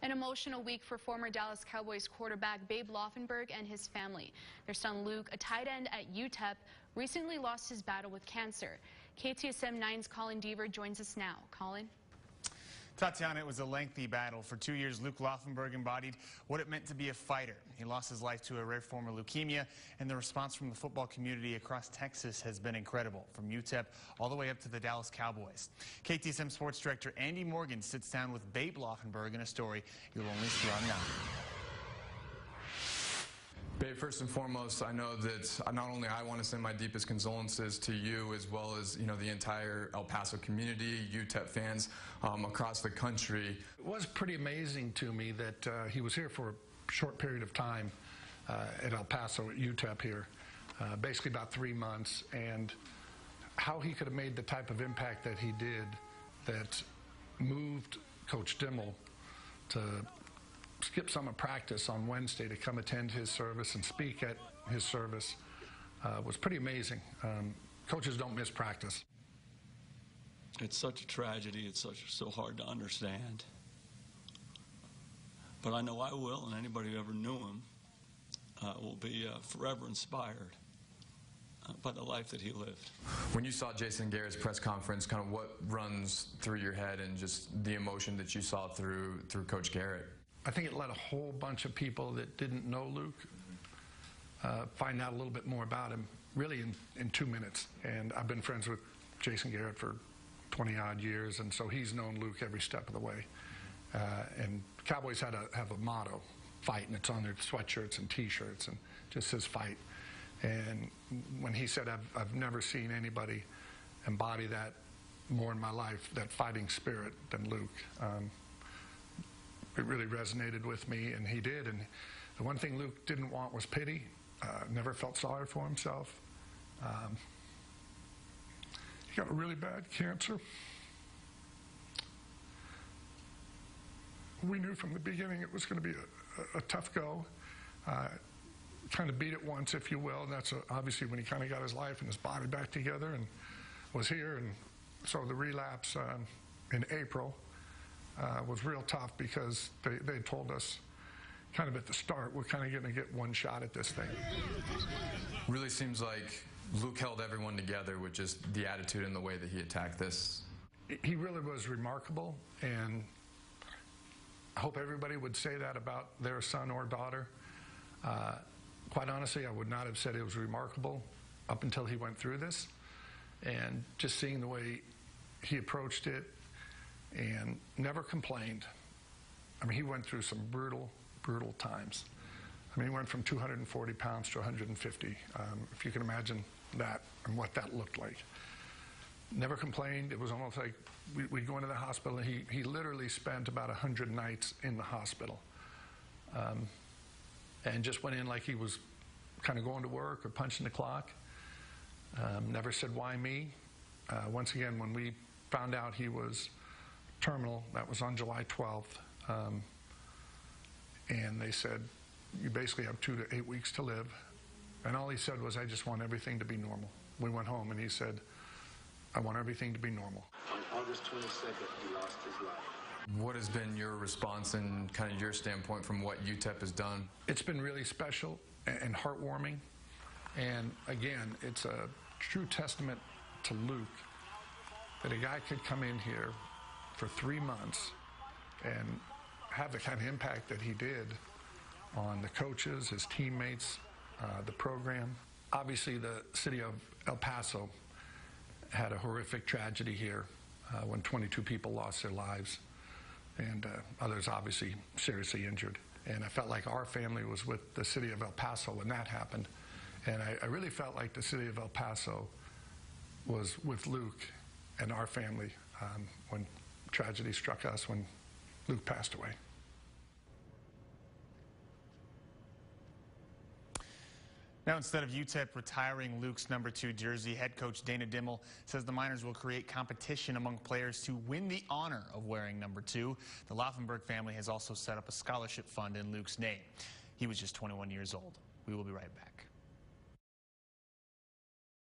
An emotional week for former Dallas Cowboys quarterback Babe Laufenberg and his family. Their son Luke, a tight end at UTEP, recently lost his battle with cancer. KTSM 9's Colin Deaver joins us now. Colin? Tatiana, it was a lengthy battle. For two years, Luke Laufenberg embodied what it meant to be a fighter. He lost his life to a rare form of leukemia, and the response from the football community across Texas has been incredible, from UTEP all the way up to the Dallas Cowboys. KTSM Sports Director Andy Morgan sits down with Babe Laufenberg in a story you'll only see on now. Babe, first and foremost, I know that not only I want to send my deepest condolences to you as well as you know the entire El Paso community, UTEP fans um, across the country. It was pretty amazing to me that uh, he was here for a short period of time uh, at El Paso at UTEP here, uh, basically about three months, and how he could have made the type of impact that he did that moved Coach Dimel to skip some of practice on Wednesday to come attend his service and speak at his service uh, was pretty amazing. Um, coaches don't miss practice. It's such a tragedy. It's such so hard to understand. But I know I will, and anybody who ever knew him uh, will be uh, forever inspired uh, by the life that he lived. When you saw Jason Garrett's press conference, kind of what runs through your head and just the emotion that you saw through through Coach Garrett? I think it let a whole bunch of people that didn't know Luke uh, find out a little bit more about him, really in, in two minutes. And I've been friends with Jason Garrett for 20 odd years, and so he's known Luke every step of the way. Uh, and Cowboys had a, have a motto, fight, and it's on their sweatshirts and T-shirts, and just says fight. And when he said, I've, I've never seen anybody embody that more in my life, that fighting spirit, than Luke. Um, it really resonated with me, and he did. And the one thing Luke didn't want was pity. Uh, never felt sorry for himself. Um, he got a really bad cancer. We knew from the beginning it was going to be a, a, a tough go. Uh, kind of beat it once, if you will. And that's a, obviously when he kind of got his life and his body back together and was here. And so the relapse um, in April uh, was real tough because they, they told us kind of at the start, we're kind of going to get one shot at this thing. Really seems like Luke held everyone together with just the attitude and the way that he attacked this. He really was remarkable, and I hope everybody would say that about their son or daughter. Uh, quite honestly, I would not have said it was remarkable up until he went through this. And just seeing the way he approached it, and never complained. I mean, he went through some brutal, brutal times. I mean, he went from 240 pounds to 150, um, if you can imagine that and what that looked like. Never complained. It was almost like we, would go into the hospital, and he, he literally spent about 100 nights in the hospital. Um, and just went in like he was kind of going to work or punching the clock. Um, never said, why me? Uh, once again, when we found out he was terminal. That was on July 12th. Um, and they said, you basically have two to eight weeks to live. And all he said was, I just want everything to be normal. We went home and he said, I want everything to be normal. On August 22nd, he lost his life. What has been your response and kind of your standpoint from what UTEP has done? It's been really special and heartwarming. And again, it's a true testament to Luke that a guy could come in here for three months and have the kind of impact that he did on the coaches, his teammates, uh, the program. Obviously, the city of El Paso had a horrific tragedy here uh, when 22 people lost their lives and uh, others obviously seriously injured. And I felt like our family was with the city of El Paso when that happened. And I, I really felt like the city of El Paso was with Luke and our family um, when tragedy struck us when Luke passed away. Now, instead of UTEP retiring Luke's number two jersey, head coach Dana Dimel says the Miners will create competition among players to win the honor of wearing number two. The Laufenberg family has also set up a scholarship fund in Luke's name. He was just 21 years old. We will be right back.